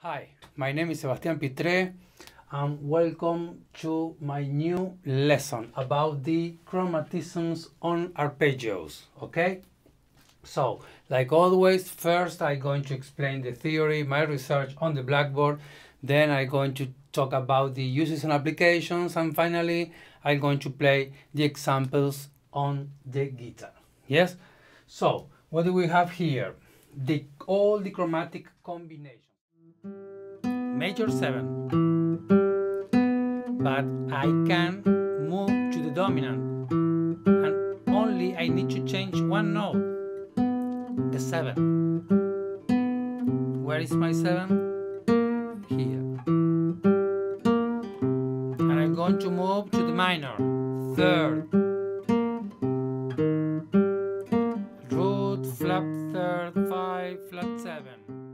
Hi, my name is Sebastian Pitré and welcome to my new lesson about the chromatisms on arpeggios, okay? So, like always, first I'm going to explain the theory, my research on the blackboard, then I'm going to talk about the uses and applications, and finally I'm going to play the examples on the guitar. Yes? So, what do we have here? The all the chromatic combinations major 7 but I can move to the dominant. And only I need to change one note the 7 where is my 7? here. And I'm going to move to the minor. Third. Root flat third 5 flat 7